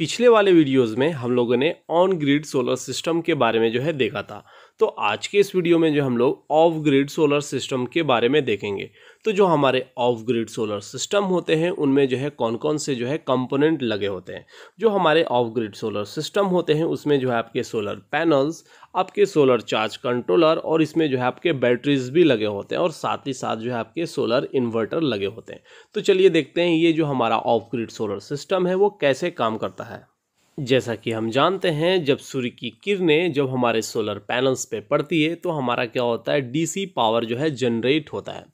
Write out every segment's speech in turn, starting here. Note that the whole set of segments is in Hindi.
पिछले वाले वीडियोस में हम लोगों ने ऑन ग्रिड सोलर सिस्टम के बारे में जो है देखा था। तो आज के इस वीडियो में जो हम लोग ऑफ़ ग्रिड सोलर सिस्टम के बारे में देखेंगे। तो जो हमारे ऑफ़ ग्रिड सोलर सिस्टम होते हैं, उनमें जो है कौन कौन से जो है कंपोनेंट लगे होते हैं। जो हमारे ऑफ़ ग्रिड सोलर सिस्टम होते हैं, उसमें जो है आपके सोलर पैनल्स आपके सोलर चार्ज कंट्रोलर और इसमें जो है आपके बैटरीज भी लगे होते हैं और साथ ही साथ जो है आपके सोलर इन्वर्टर लगे होते हैं। तो चलिए देखते हैं ये जो हमारा ऑफ़ ग्रिड सोलर सिस्टम है, वो कैसे काम करता है। जैसा कि हम जानते हैं, जब सूर्य की किरणें जब हमारे सोलर पैनल्स पे पड़ती है तो हमारा क्या होता है? डीसी पावर जो है जनरेट होता है।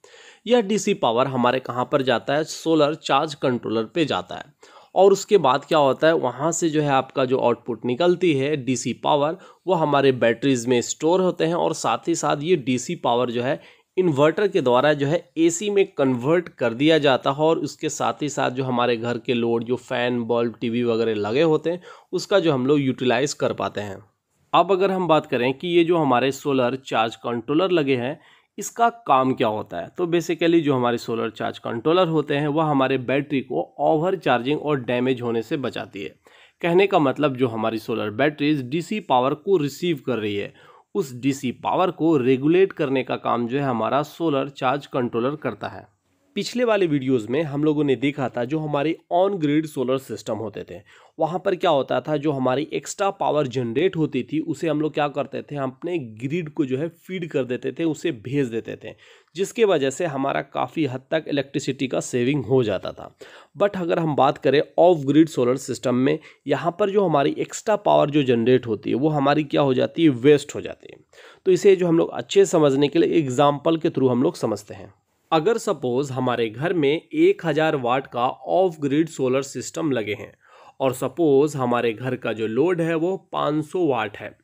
यह डीसी पावर हमारे कहाँ पर जाता है? सोलर चार्ज कंट्रोलर पे जाता है। और उसके बाद क्या होता है? वहाँ से जो है आपका जो आउटपुट निकलती है डीसी पावर वो हमारे बैटरीज में स्टोर होते हैं और साथ ही साथ ये डीसी पावर जो है इन्वर्टर के द्वारा जो है एसी में कन्वर्ट कर दिया जाता है और उसके साथ ही साथ जो हमारे घर के लोड जो फ़ैन बल्ब टीवी वगैरह लगे होते हैं, उसका जो हम लोग यूटिलाइज़ कर पाते हैं। अब अगर हम बात करें कि ये जो हमारे सोलर चार्ज कंट्रोलर लगे हैं, इसका काम क्या होता है? तो बेसिकली जो हमारे सोलर चार्ज कंट्रोलर होते हैं, वह हमारे बैटरी को ओवर चार्जिंग और डैमेज होने से बचाती है। कहने का मतलब जो हमारी सोलर बैटरीज डीसी पावर को रिसीव कर रही है उस डीसी पावर को रेगुलेट करने का काम जो है हमारा सोलर चार्ज कंट्रोलर करता है। पिछले वाले वीडियोस में हम लोगों ने देखा था जो हमारे ऑन ग्रिड सोलर सिस्टम होते थे। वहाँ पर क्या होता था, जो हमारी एक्स्ट्रा पावर जनरेट होती थी, उसे हम लोग क्या करते थे, हम अपने ग्रिड को जो है फ़ीड कर देते थे, उसे भेज देते थे, जिसके वजह से हमारा काफ़ी हद तक इलेक्ट्रिसिटी का सेविंग हो जाता था। बट अगर हम बात करें ऑफ़ ग्रिड सोलर सिस्टम में, यहाँ पर जो हमारी एक्स्ट्रा पावर जो जनरेट होती है, वो हमारी क्या हो जाती है वेस्ट हो जाती है। तो इसे जो हम लोग अच्छे समझने के लिए एग्ज़ाम्पल के थ्रू हम लोग समझते हैं। अगर सपोज़ हमारे घर में एक हज़ार वाट का ऑफ़ ग्रिड सोलर सिस्टम लगे हैं, और सपोज़ हमारे घर का जो लोड है वो 500 वाट है।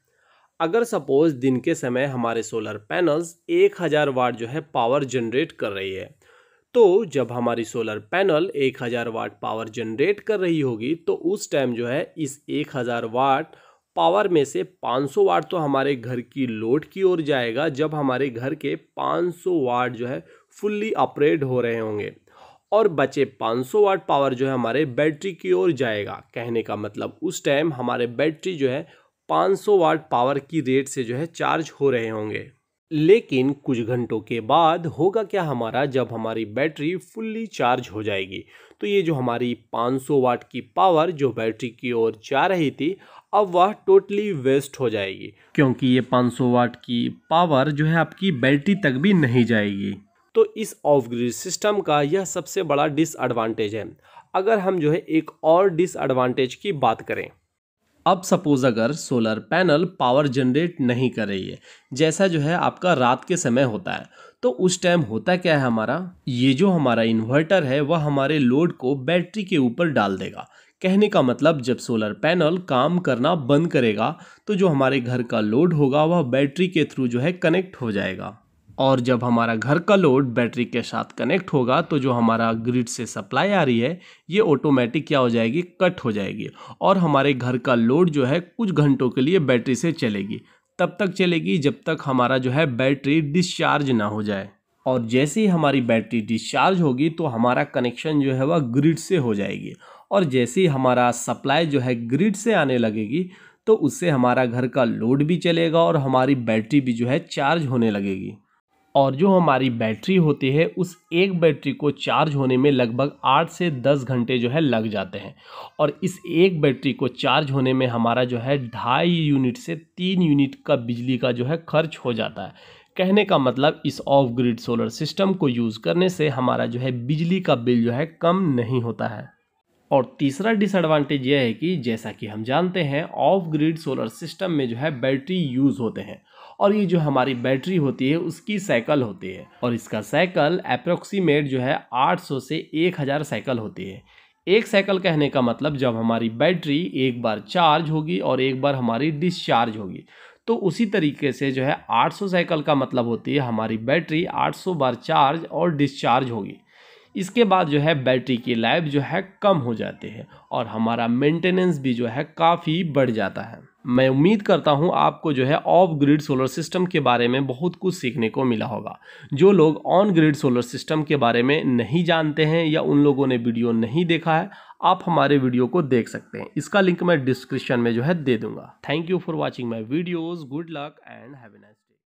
अगर सपोज़ दिन के समय हमारे सोलर पैनल्स एक हज़ार वाट जो है पावर जनरेट कर रही है तो जब हमारी सोलर पैनल एक हज़ार वाट पावर जनरेट कर रही होगी तो उस टाइम जो है इस एक हज़ार वाट पावर में से 500 वाट तो हमारे घर की लोड की ओर जाएगा, जब हमारे घर के 500 वाट जो है फुल्ली ऑपरेट हो रहे होंगे। और बचे 500 वाट पावर जो है हमारे बैटरी की ओर जाएगा। कहने का मतलब उस टाइम हमारे बैटरी जो है 500 वाट पावर की रेट से जो है चार्ज हो रहे होंगे। लेकिन कुछ घंटों के बाद होगा क्या हमारा जब हमारी बैटरी फुल्ली चार्ज हो जाएगी। तो ये जो हमारी 500 वाट की पावर जो बैटरी की ओर जा रही थी, अब वह टोटली वेस्ट हो जाएगी। क्योंकि ये 500 वाट की पावर जो है आपकी बैटरी तक भी नहीं जाएगी। तो इस ऑफ़ ग्रिड सिस्टम का यह सबसे बड़ा डिसएडवांटेज है। अगर हम जो है एक और डिसएडवांटेज की बात करें। अब सपोज़ अगर सोलर पैनल पावर जनरेट नहीं कर रही है, जैसा जो है आपका रात के समय होता है तो उस टाइम होता क्या है हमारा? ये जो हमारा इन्वर्टर है, वह हमारे लोड को बैटरी के ऊपर डाल देगा। कहने का मतलब जब सोलर पैनल काम करना बंद करेगा तो जो हमारे घर का लोड होगा, वह बैटरी के थ्रू जो है कनेक्ट हो जाएगा। और जब हमारा घर का लोड बैटरी के साथ कनेक्ट होगा तो जो हमारा ग्रिड से सप्लाई आ रही है, ये ऑटोमेटिक क्या हो जाएगी? कट हो जाएगी। और हमारे घर का लोड जो है, कुछ घंटों के लिए बैटरी से चलेगी। तब तक चलेगी जब तक हमारा जो है बैटरी डिस्चार्ज ना हो जाए। और जैसे ही हमारी बैटरी डिस्चार्ज होगी तो हमारा कनेक्शन जो है, वह ग्रिड से हो जाएगी। और जैसे ही हमारा सप्लाई जो है ग्रिड से आने लगेगी तो उससे हमारा घर का लोड भी चलेगा और हमारी बैटरी भी जो है चार्ज होने लगेगी। और जो हमारी बैटरी होती है, उस एक बैटरी को चार्ज होने में लगभग आठ से दस घंटे जो है लग जाते हैं। और इस एक बैटरी को चार्ज होने में हमारा जो है ढाई यूनिट से तीन यूनिट का बिजली का जो है खर्च हो जाता है। कहने का मतलब इस ऑफ़ ग्रिड सोलर सिस्टम को यूज़ करने से हमारा जो है बिजली का बिल जो है कम नहीं होता है। और तीसरा डिसएडवांटेज यह है कि जैसा कि हम जानते हैं ऑफ़ ग्रिड सोलर सिस्टम में जो है बैटरी यूज़ होते हैं। और ये जो हमारी बैटरी होती है, उसकी साइकिल होती है। और इसका साइकिल अप्रोक्सीमेट जो है 800 से 1000 साइकिल होती है। एक साइकिल कहने का मतलब जब हमारी बैटरी एक बार चार्ज होगी और एक बार हमारी डिस्चार्ज होगी तो उसी तरीके से जो है 800 साइकिल का मतलब होती है, हमारी बैटरी 800 बार चार्ज और डिस्चार्ज होगी। इसके बाद जो है, बैटरी की लाइफ जो है, कम हो जाती है और हमारा मेंटेनेंस भी जो है, काफ़ी बढ़ जाता है। मैं उम्मीद करता हूँ आपको जो है ऑफ़ ग्रिड सोलर सिस्टम के बारे में बहुत कुछ सीखने को मिला होगा। जो लोग ऑन ग्रिड सोलर सिस्टम के बारे में नहीं जानते हैं या उन लोगों ने वीडियो नहीं देखा है, आप हमारे वीडियो को देख सकते हैं। इसका लिंक मैं डिस्क्रिप्शन में जो है दे दूँगा। Thank you for watching my videos good luck and heaviness